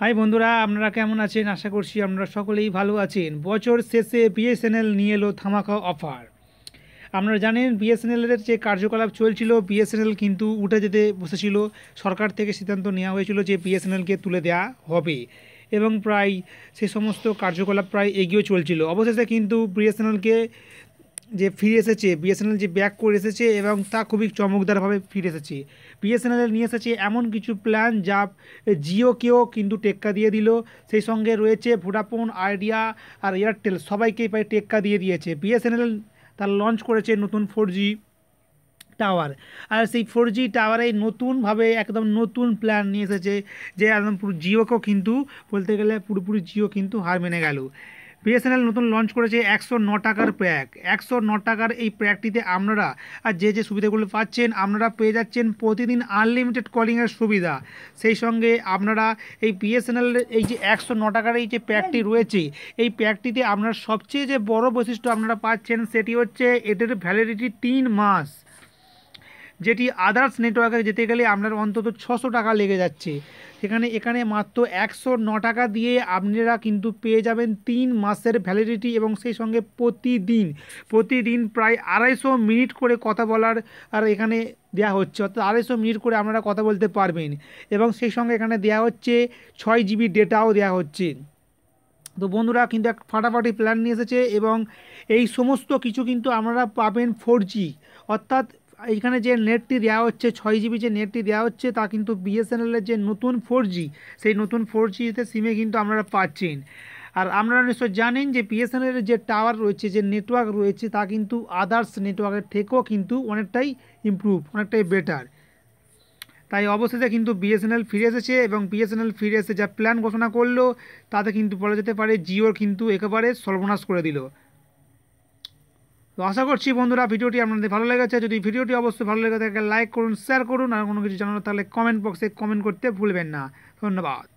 High বন্ধুরা, আপনারা কেমন আছেন? আশা করছি আপনারা সকলেই ভালো আছেন। বছর শেষে বিএসএনএল নিয়ে এলো ধামাকা অফার আপনারা জানেন বিএসএনএলের যে কার্যকলাপ চলছিল বিএসএনএল কিন্তু উঠে যেতে বসেছিল। সরকার থেকে সিদ্ধান্ত নেওয়া হয়েছিল যে বিএসএনএলকে তুলে দেওয়া হবে। এবং প্রায় সে সমস্ত কার্যকলাপ প্রায় এগিয়ে চলছিল। অবশেষে কিন্তু বিএসএনএলকে যে ফিরে এসেছে বিএসএনএল যে ব্যাক করে এসেছে এবং তা খুবই চমকদারভাবে ফিরে এসেছে। বিএসএনএল নিয়ে এসেছে এমন কিছু প্ল্যান যা জিওকেও কিন্তু টেক্কা দিয়ে দিল। সেই সঙ্গে রয়েছে ভোডাফোন আইডিয়া আর এয়ারটেল সবাইকেই প্রায় টেক্কা দিয়ে দিয়েছে। বিএসএনএল তার লঞ্চ করেছে নতুন ফোর জি টাওয়ার আর সেই ফোর জি টাওয়ারে নতুনভাবে একদম নতুন প্ল্যান নিয়ে এসেছে যে একদম পুরো জিওকেও কিন্তু বলতে গেলে পুরোপুরি জিও কিন্তু হার মেনে গেল। বিএসএনএল নতুন লঞ্চ করেছে একশো ন টাকার প্যাক একশো ন টাকার এই প্যাকটিতে আপনারা যে যে সুবিধাগুলো পাচ্ছেন, আপনারা পেয়ে যাচ্ছেন প্রতিদিন আনলিমিটেড কলিংয়ের সুবিধা। সেই সঙ্গে আপনারা এই বিএসএনএল এই যে একশো ন টাকার এই যে প্যাকটি রয়েছে, এই প্যাকটিতে আপনার সবচেয়ে যে বড় বৈশিষ্ট্য আপনারা পাচ্ছেন, সেটি হচ্ছে এটার ভ্যালিডিটি তিন মাস। যেটি আদার্স নেটওয়ার্কে যেতে গেলে আপনার অন্তত ছশো টাকা লেগে যাচ্ছে। সেখানে, এখানে মাত্র একশো ন টাকা দিয়ে আপনারা কিন্তু পেয়ে যাবেন তিন মাসের ভ্যালিডিটি এবং সেই সঙ্গে প্রতিদিন প্রতিদিন প্রায় আড়াইশো মিনিট করে কথা বলার, আর এখানে দেওয়া হচ্ছে। অর্থাৎ আড়াইশো মিনিট করে আপনারা কথা বলতে পারবেন এবং সেই সঙ্গে এখানে দেওয়া হচ্ছে ছয় জিবি ডেটাও দেওয়া হচ্ছে। তো বন্ধুরা, কিন্তু এক ফাটাফাটি প্ল্যান নিয়ে এসেছে এবং এই সমস্ত কিছু কিন্তু আপনারা পাবেন ফোর জি অর্থাৎ এইখানে যে নেটটি দেওয়া হচ্ছে, ছয় জিবি যে নেটটি দেওয়া হচ্ছে, তা কিন্তু বিএসএনএলের যে নতুন ফোর সেই নতুন ফোর জিতে সিমে কিন্তু আপনারা পাচ্ছেন। আর আপনারা নিশ্চয় জানেন যে বিএসএনএলের যে টাওয়ার রয়েছে, যে নেটওয়ার্ক রয়েছে, তা কিন্তু আদার্স নেটওয়ার্কের থেকেও কিন্তু অনেকটাই ইমপ্রুভ অনেকটাই বেটার তাই অবশেষে কিন্তু বিএসএনএল ফিরে এসেছে এবং বিএসএনএল ফিরে এসে যা প্ল্যান ঘোষণা করল, তাতে কিন্তু বলা যেতে পারে জিওর কিন্তু একেবারে সর্বনাশ করে দিল। তো আশা করছি বন্ধুরা ভিডিওটি আপনাদের ভালো লেগেছে। যদি ভিডিওটি অবশ্যই ভালো লেগে থাকে লাইক করুন শেয়ার করুন। আর কোনো কিছু জানানো তাহলে কমেন্ট বক্সে কমেন্ট করতে ভুলবেন না। ধন্যবাদ।